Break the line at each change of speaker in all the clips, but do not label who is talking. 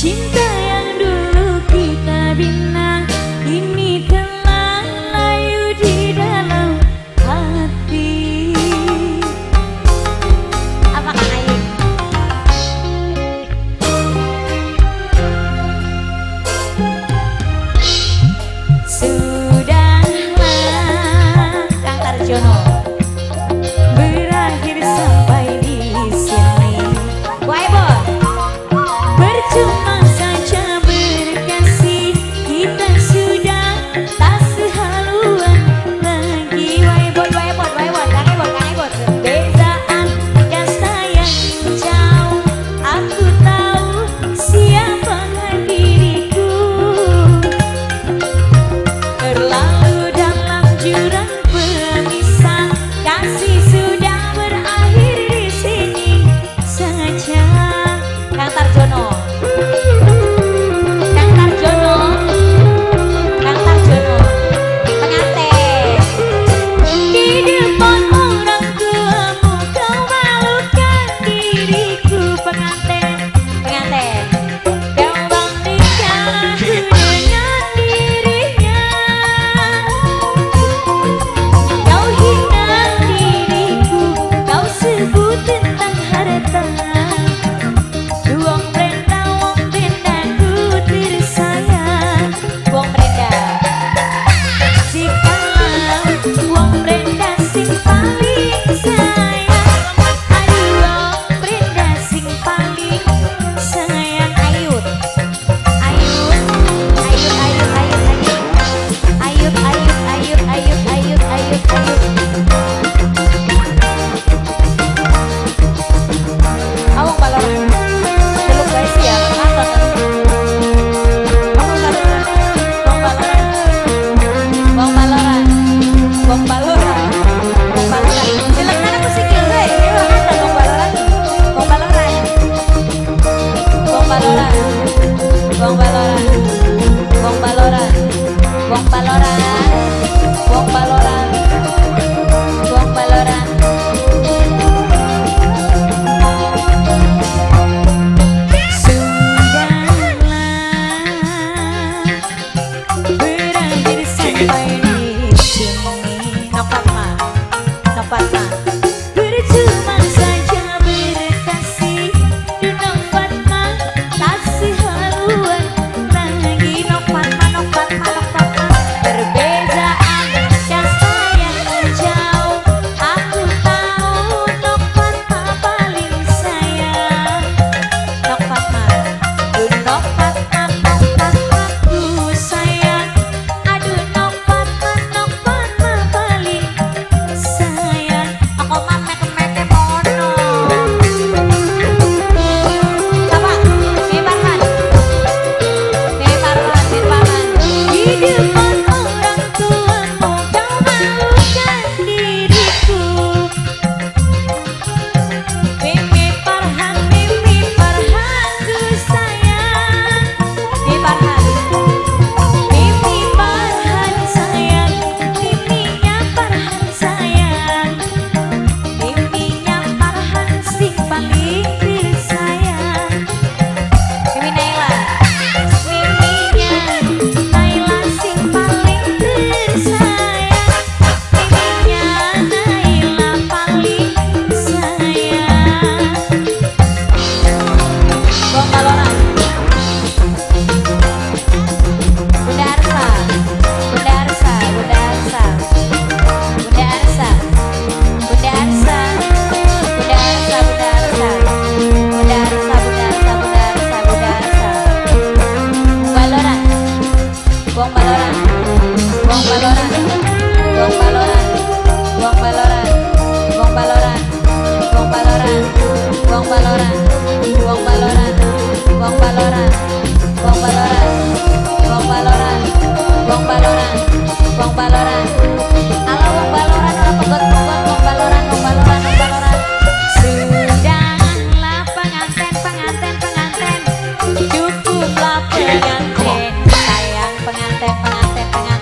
Cinta yang dulu kita bina.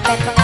back on